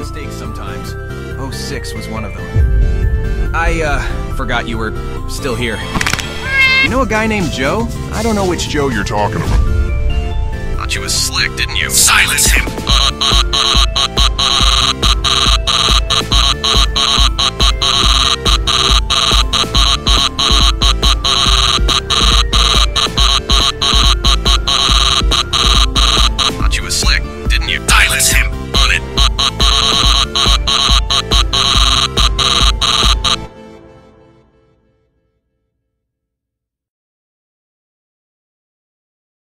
mistakes sometimes. 06 was one of them. I, uh, forgot you were still here. You know a guy named Joe? I don't know which Joe you're talking about. Thought you was slick, didn't you? Silence him! Silence him!